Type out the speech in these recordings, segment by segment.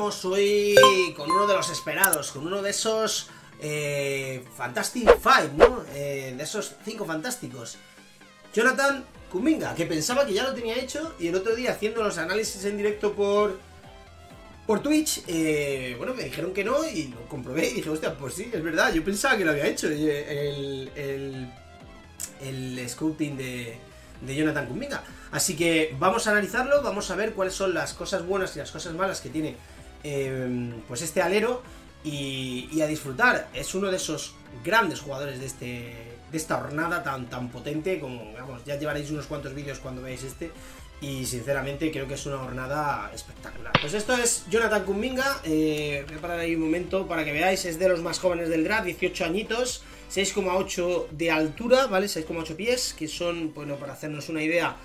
hoy con uno de los esperados, con uno de esos eh, Fantastic Five, ¿no? Eh, de esos cinco fantásticos. Jonathan Kuminga, que pensaba que ya lo tenía hecho y el otro día haciendo los análisis en directo por, por Twitch, eh, bueno, me dijeron que no y lo comprobé y dije, hostia, pues sí, es verdad, yo pensaba que lo había hecho el, el, el scouting de, de Jonathan Kuminga. Así que vamos a analizarlo, vamos a ver cuáles son las cosas buenas y las cosas malas que tiene eh, pues este alero y, a disfrutar. Es uno de esos grandes jugadores de este de esta jornada tan tan potente como vamos, ya llevaréis unos cuantos vídeos cuando veáis este y sinceramente creo que es una jornada espectacular. Pues esto es Jonathan Kuminga, eh, voy a parar ahí un momento para que veáis, es de los más jóvenes del draft, 18 añitos, 6,8 de altura, ¿vale? 6,8 pies, que son, bueno, para hacernos una idea,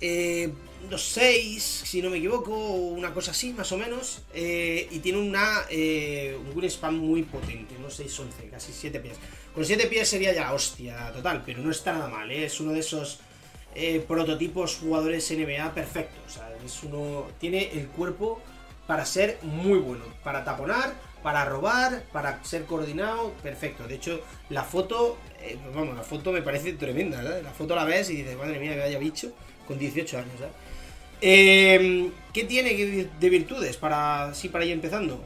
eh, 2,6, si no me equivoco, una cosa así, más o menos. Eh, y tiene una, eh, un spam muy potente, no 6,11, casi 7 pies. Con 7 pies sería ya la hostia total, pero no está nada mal, ¿eh? es uno de esos eh, prototipos jugadores NBA perfectos. O sea, es uno, tiene el cuerpo para ser muy bueno, para taponar, para robar, para ser coordinado, perfecto. De hecho, la foto, vamos, la foto me parece tremenda, La foto la ves y dices, madre mía, que haya bicho con 18 años, em, ¿Qué tiene de virtudes para, para ir empezando?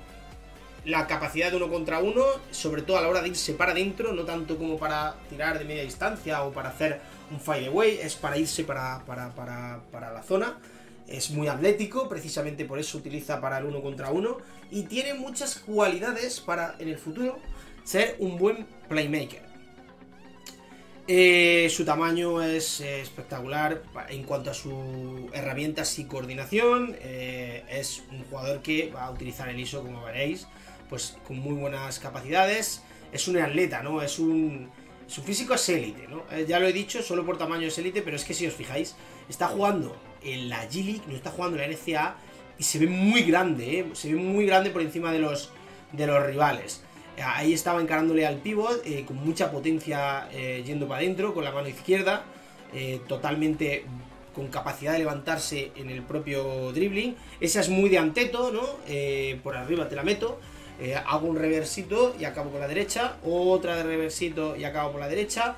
La capacidad de uno contra uno, sobre todo a la hora de irse para adentro, no tanto como para tirar de media distancia o para hacer un fire away, es para irse para, para, para, para la zona es muy atlético, precisamente por eso utiliza para el uno contra uno y tiene muchas cualidades para en el futuro ser un buen playmaker. Eh, su tamaño es eh, espectacular en cuanto a sus herramientas y coordinación. Eh, es un jugador que va a utilizar el ISO, como veréis, pues con muy buenas capacidades. Es un atleta, ¿no? Es un. Su físico es élite, ¿no? ya lo he dicho, solo por tamaño es élite, pero es que si os fijáis, está jugando en la G-League, no está jugando en la NCA y se ve muy grande, se ve muy grande por encima de los, de los rivales. Ahí estaba encarándole al pivot eh, con mucha potencia eh, yendo para adentro con la mano izquierda, totalmente con capacidad de levantarse en el propio dribbling. Esa es muy de anteto, ¿no? por arriba te la meto. hago un reversito y acabo con la derecha. Otra de reversito y acabo por la derecha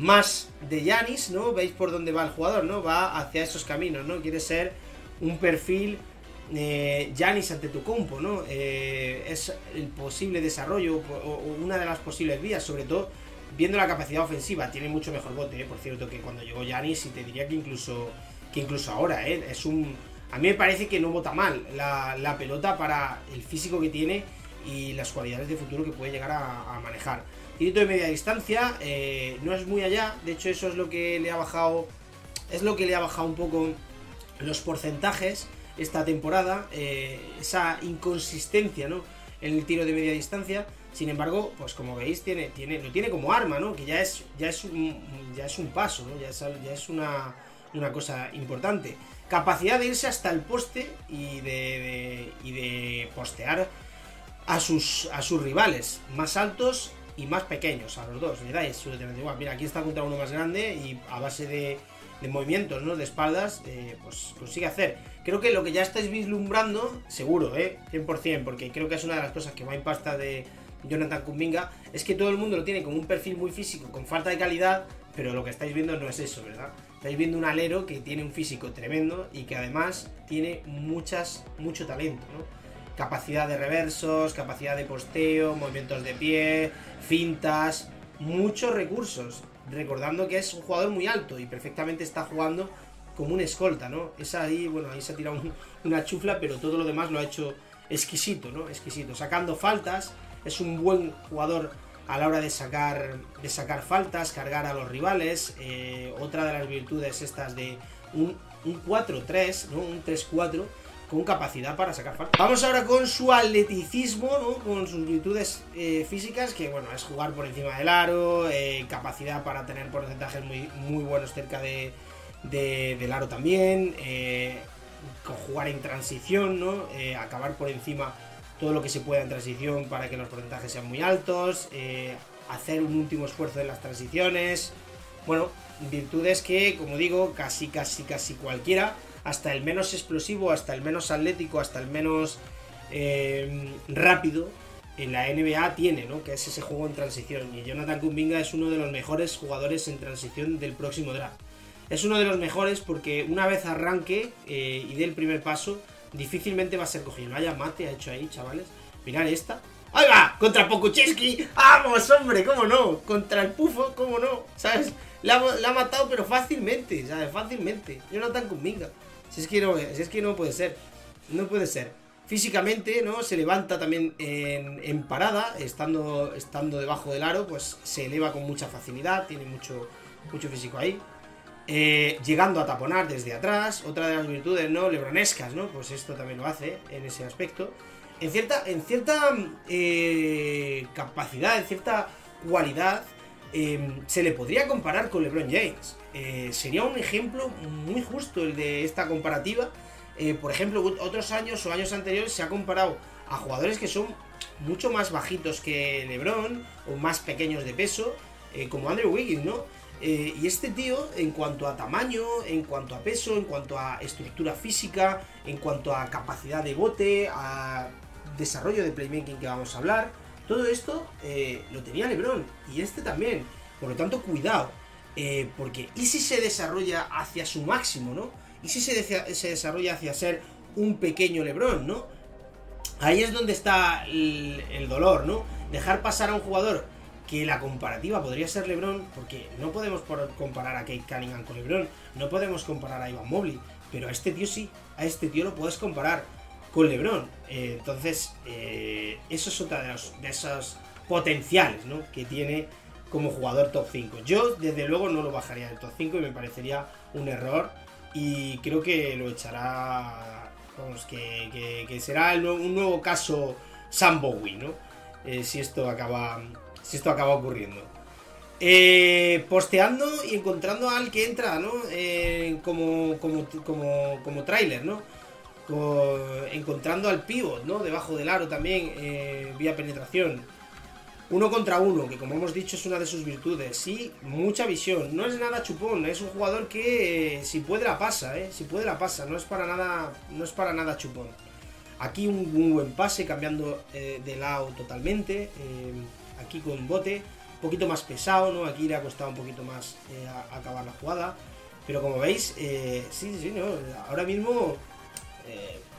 más de Yanis, ¿no? Veis por dónde va el jugador, ¿no? Va hacia esos caminos, ¿no? Quiere ser un perfil Yanis eh, ante tu compo, ¿no? Eh, es el posible desarrollo o, una de las posibles vías, sobre todo viendo la capacidad ofensiva. Tiene mucho mejor bote, ¿eh? por cierto, que cuando llegó Yanis y te diría que incluso, que incluso ahora, ¿eh? Es un... A mí me parece que no vota mal la, pelota para el físico que tiene y las cualidades de futuro que puede llegar a manejar. Tirito de media distancia, no es muy allá, de hecho eso es lo que le ha bajado, es lo que le ha bajado un poco los porcentajes esta temporada, eh, esa inconsistencia ¿no? en el tiro de media distancia. Sin embargo, pues como veis, tiene, tiene, lo tiene como arma, ¿no? Que ya es, ya es, un, ya es un paso, ¿no? Ya es, ya es una, una, cosa importante. Capacidad de irse hasta el poste y de, y de postear a sus, a sus rivales más altos y más pequeños a los dos. Absolutamente igual. Mira, aquí está contra uno más grande y a base de, movimientos, ¿no? De espaldas, eh, pues consigue hacer. Creo que lo que ya estáis vislumbrando, seguro, ¿eh? 100%, porque creo que es una de las cosas que más impacta de Jonathan Kuminga, es que todo el mundo lo tiene como un perfil muy físico, con falta de calidad, pero lo que estáis viendo no es eso, ¿verdad? Estáis viendo un alero que tiene un físico tremendo y que además tiene muchas, mucho talento, ¿no? capacidad de reversos, capacidad de posteo, movimientos de pie, fintas, muchos recursos. Recordando que es un jugador muy alto y perfectamente está jugando como un escolta, ¿no? Es ahí, bueno, ahí se ha tirado una chufla, pero todo lo demás lo ha hecho exquisito, ¿no? Exquisito. Sacando faltas, es un buen jugador a la hora de sacar, de sacar faltas, cargar a los rivales. Eh, otra de las virtudes estas de un, un 4-3, ¿no? Un 3-4 con capacidad para sacar falta. Vamos ahora con su atleticismo, ¿no? con sus virtudes eh, físicas, que bueno, es jugar por encima del aro, eh, capacidad para tener porcentajes muy, muy buenos cerca de, del aro también, eh, jugar en transición, ¿no? acabar por encima todo lo que se pueda en transición para que los porcentajes sean muy altos, hacer un último esfuerzo en las transiciones, bueno, virtudes que, como digo, casi, casi, casi cualquiera hasta el menos explosivo, hasta el menos atlético, hasta el menos eh, rápido en la NBA tiene, ¿no? Que es ese juego en transición. Y Jonathan Kumbinga es uno de los mejores jugadores en transición del próximo draft. Es uno de los mejores porque una vez arranque eh, y dé el primer paso, difícilmente va a ser cogido. Vaya mate ha hecho ahí, chavales. Mirad esta. ¡Ahí va! Contra Pokucheski. ¡Vamos, hombre! ¿Cómo no? Contra el Pufo, ¿cómo no? ¿Sabes? La, ha matado, pero fácilmente, ¿sabes? Fácilmente. Jonathan Kumbinga. Si es que no, si es que no puede ser. No puede ser. Físicamente, ¿no? Se levanta también en, parada, estando, estando debajo del aro, pues se eleva con mucha facilidad, tiene mucho, mucho físico ahí. Eh, llegando a taponar desde atrás, otra de las virtudes, ¿no? Lebronescas, ¿no? Pues esto también lo hace en ese aspecto. En cierta, en cierta eh, capacidad, en cierta cualidad, em, se le podría comparar con LeBron James. Eh, sería un ejemplo muy justo el de esta comparativa por ejemplo, otros años o años anteriores se ha comparado a jugadores que son mucho más bajitos que LeBron o más pequeños de peso, como Andrew Wiggins, ¿no? Eh, y este tío, en cuanto a tamaño, en cuanto a peso, en cuanto a estructura física, en cuanto a capacidad de bote, a desarrollo de playmaking que vamos a hablar, todo esto lo tenía LeBron y este también. Por lo tanto, cuidado, porque ¿y si se desarrolla hacia su máximo, ¿no? ¿Y si se, se desarrolla hacia ser un pequeño Lebron, ¿no? Ahí es donde está el, dolor, ¿no? Dejar pasar a un jugador que la comparativa podría ser LeBron, porque no podemos comparar a Kate Cunningham con LeBron, no podemos comparar a Ivan Mobley, pero a este tío sí, a este tío lo puedes comparar con LeBron. Eh, entonces, eh, eso es otra de, esos potenciales ¿no? que tiene como jugador top 5. Yo, desde luego, no lo bajaría del top 5 y me parecería un error y creo que lo echará, vamos, que, será un nuevo caso Sam Bowie, ¿no? Eh, si esto acaba, si esto acaba ocurriendo. Eh, posteando y encontrando al que entra, ¿no? Eh, como, como, como, como trailer, ¿no? encontrando al pivot, ¿no? Debajo del aro también, vía penetración. Uno contra uno, que como hemos dicho es una de sus virtudes. Sí, mucha visión. No es nada chupón, es un jugador que eh, si puede la pasa, ¿eh? Si puede la pasa, no es para nada, no es para nada chupón. Aquí un, buen pase, cambiando eh, de lado totalmente. Eh, aquí con bote, un poquito más pesado, ¿no? Aquí le ha costado un poquito más acabar la jugada. Pero como veis, sí, sí, no. Ahora mismo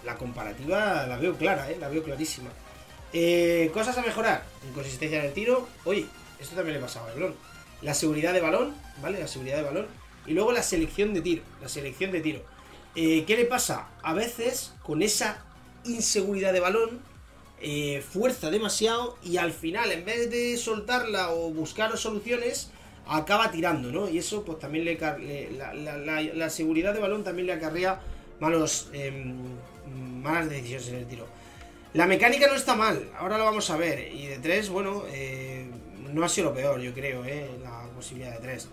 la comparativa la veo clara, La veo clarísima. Eh, cosas a mejorar. Inconsistencia en el tiro. Oye, esto también le pasaba a Lebron. La seguridad de balón, ¿vale? La seguridad de balón. Y luego la selección de tiro. La selección de tiro. Eh, ¿Qué le pasa? A veces, con esa inseguridad de balón, eh, fuerza demasiado y al final, en vez de soltarla o buscar soluciones, acaba tirando, ¿no? Y eso, pues también le. la, seguridad de balón también le acarrea malos, em, malas decisiones en el tiro. La mecánica no está mal, ahora lo vamos a ver. Y de 3, bueno, eh, no ha sido lo peor, yo creo, eh, la posibilidad de 3.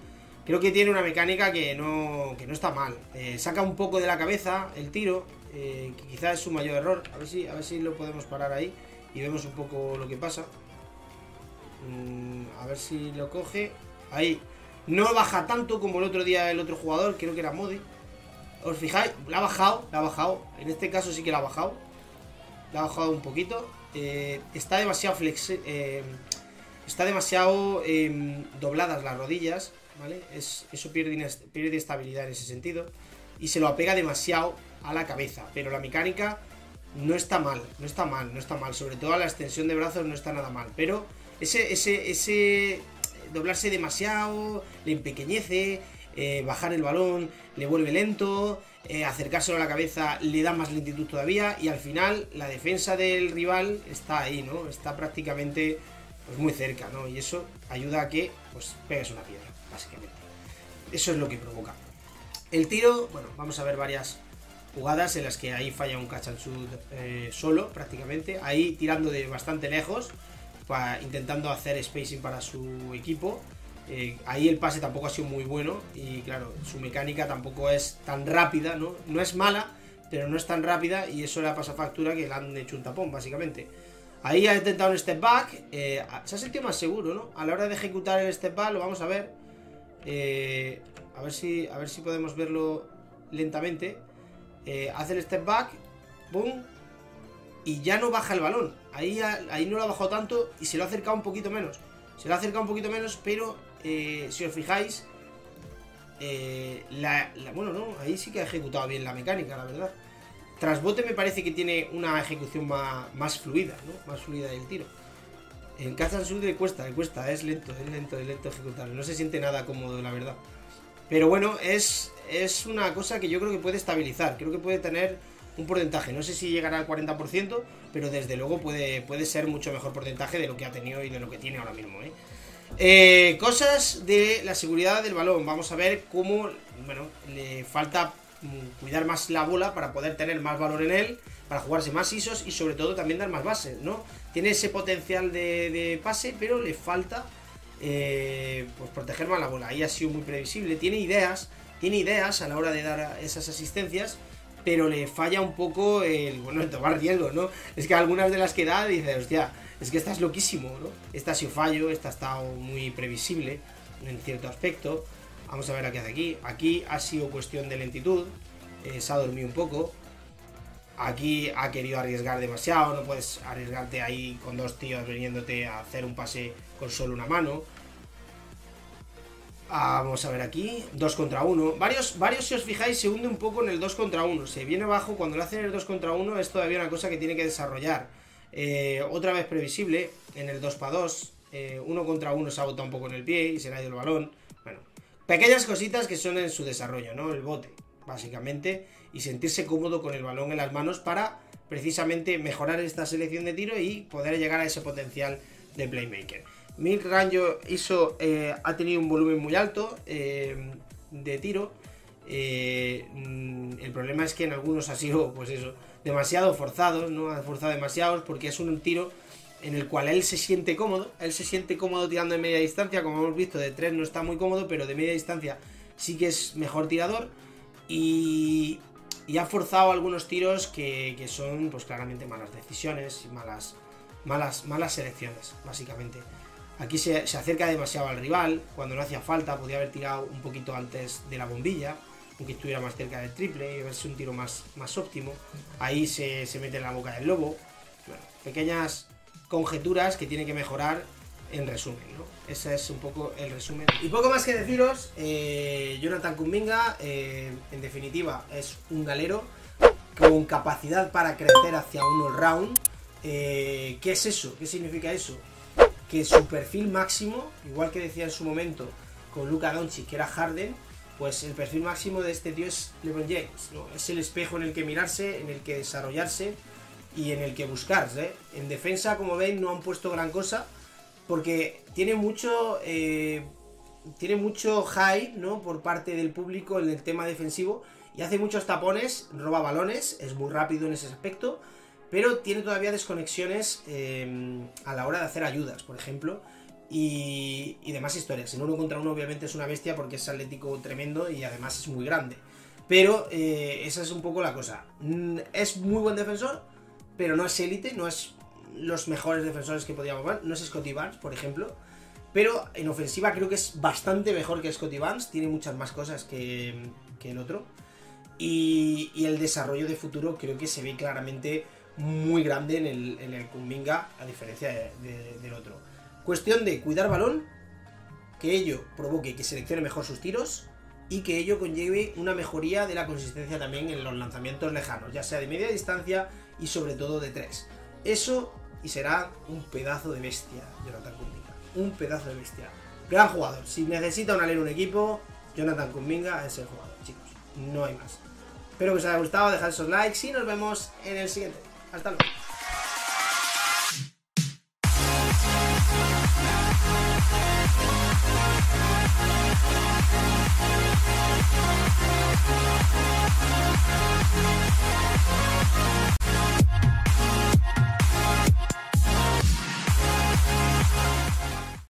Creo que tiene una mecánica que no, que no está mal. Eh, saca un poco de la cabeza el tiro, que quizás es su mayor error. A ver, si, a ver si lo podemos parar ahí y vemos un poco lo que pasa. Mm, a ver si lo coge. Ahí. No baja tanto como el otro día el otro jugador, creo que era Modi. Os fijáis, la ha bajado, la ha bajado. En este caso sí que la ha bajado la ha bajado un poquito. Eh, está demasiado flex, eh, está demasiado em, dobladas las rodillas, ¿vale? Es, eso pierde, pierde estabilidad en ese sentido. Y se lo apega demasiado a la cabeza. Pero la mecánica no está mal, no está mal, no está mal. Sobre todo la extensión de brazos no está nada mal. Pero ese, ese, ese doblarse demasiado le empequeñece, eh, bajar el balón le vuelve lento, eh, acercárselo a la cabeza le da más lentitud todavía y al final la defensa del rival está ahí, ¿no? Está prácticamente pues, muy cerca, ¿no? Y eso ayuda a que pues pegues una piedra, básicamente. Eso es lo que provoca. El tiro, bueno, vamos a ver varias jugadas en las que ahí falla un catch and shoot eh, solo, prácticamente. Ahí tirando de bastante lejos, intentando hacer spacing para su equipo. Eh, ahí el pase tampoco ha sido muy bueno y claro, su mecánica tampoco es tan rápida, ¿no? No es mala, pero no es tan rápida y eso le ha pasado factura que le han hecho un tapón, básicamente. Ahí ha intentado un step back, eh, se ha sentido más seguro, ¿no? A la hora de ejecutar el step back, lo vamos a ver. A, ver si, a ver si podemos verlo lentamente. Eh, hace el step back, boom, y ya no baja el balón. Ahí, ahí no lo ha bajado tanto y se lo ha acercado un poquito menos. Se lo ha acercado un poquito menos, pero eh, si os fijáis, eh, la, bueno, no, ahí sí que ha ejecutado bien la mecánica, la verdad. Trasbote me parece que tiene una ejecución más, más fluida, ¿no? Más fluida del tiro. En Kazan Sud le cuesta, le cuesta, es lento, es lento, es lento ejecutarlo. No se siente nada cómodo, la verdad. Pero bueno, es, es una cosa que yo creo que puede estabilizar. Creo que puede tener un porcentaje. No sé si llegará al 40%, pero desde luego puede, puede ser mucho mejor porcentaje de lo que ha tenido y de lo que tiene ahora mismo. ¿eh? Eh, cosas de la seguridad del balón. Vamos a ver cómo, bueno, le falta mm, cuidar más la bola para poder tener más valor en él, para jugarse más ISOs y sobre todo también dar más bases, ¿no? Tiene ese potencial de, pase, pero le falta eh, pues proteger más la bola. Ahí ha sido muy previsible. Tiene ideas, tiene ideas a la hora de dar esas asistencias, pero le falla un poco el, bueno, el tomar riesgos, ¿no? Es que algunas de las que da dices, hostia, es que estás loquísimo, ¿no? Esta ha sido fallo, esta ha estado muy previsible en cierto aspecto. Vamos a ver qué hace aquí. Aquí ha sido cuestión de lentitud, eh, se ha dormido un poco. Aquí ha querido arriesgar demasiado, no puedes arriesgarte ahí con dos tíos viniéndote a hacer un pase con solo una mano. Vamos a ver aquí, 2 contra 1. Varios, varios, si os fijáis, se hunde un poco en el 2 contra 1. Se viene abajo, cuando le hacen el 2 contra 1 es todavía una cosa que tiene que desarrollar. Eh, otra vez previsible, en el 2 para 2. Eh, uno contra uno se ha botado un poco en el pie y se le ha ido el balón. Bueno, pequeñas cositas que son en su desarrollo, ¿no? El bote, básicamente. Y sentirse cómodo con el balón en las manos para precisamente mejorar esta selección de tiro y poder llegar a ese potencial de playmaker. Milk Ranjo hizo, eh, ha tenido un volumen muy alto de tiro. Mm, el problema es que en algunos ha sido, pues eso, demasiado forzados, ¿no? Ha forzado demasiados porque es un tiro en el cual él se siente cómodo, él se siente cómodo tirando de media distancia, como hemos visto, de 3 no está muy cómodo, pero de media distancia sí que es mejor tirador y, y ha forzado algunos tiros que, que, son pues claramente malas decisiones y malas, malas, malas selecciones, básicamente. Aquí se, se acerca demasiado al rival, cuando no hacía falta, podía haber tirado un poquito antes de la bombilla, aunque estuviera más cerca del triple y verse un tiro más, más óptimo. Ahí se, mete en la boca del lobo. pequeñas conjeturas que tiene que mejorar en resumen, ¿no? Ese es un poco el resumen. Y poco más que deciros, eh, Jonathan Kuminga, eh, en definitiva, es un galero con capacidad para crecer hacia un all-round. Eh, ¿Qué es eso? ¿Qué significa eso? Que su perfil máximo, igual que decía en su momento con Luca Doncic, que era Harden, pues el perfil máximo de este tío es LeBron James, ¿no? Es el espejo en el que mirarse, en el que desarrollarse y en el que buscarse. En defensa, como veis, no han puesto gran cosa porque tiene mucho eh, tiene mucho hype, ¿no? Por parte del público en el tema defensivo y hace muchos tapones, roba balones, es muy rápido en ese aspecto, pero tiene todavía desconexiones eh, a la hora de hacer ayudas, por ejemplo y, demás historias. En uno contra uno obviamente es una bestia porque es atlético tremendo y además es muy grande. Pero eh, esa es un poco la cosa. Mm, es muy buen defensor, pero no es élite, no es los mejores defensores que podíamos ver. No es Scotty Barnes, por ejemplo. Pero en ofensiva creo que es bastante mejor que Scotty Barnes. Tiene muchas más cosas que, el otro. Y, el desarrollo de futuro creo que se ve claramente muy grande en el, en el Kumbinga, a diferencia del otro. Cuestión de cuidar balón, que ello provoque que seleccione mejor sus tiros y que ello conlleve una mejoría de la consistencia también en los lanzamientos lejanos, ya sea de media distancia y sobre todo de tres. Eso y será un pedazo de bestia, Jonathan Kuminga. Un pedazo de bestia. Gran jugador. Si necesita un alero un equipo, Jonathan Kuminga es el jugador, chicos. No hay más. Espero que os haya gustado, dejad esos likes y nos vemos en el siguiente. Hasta luego.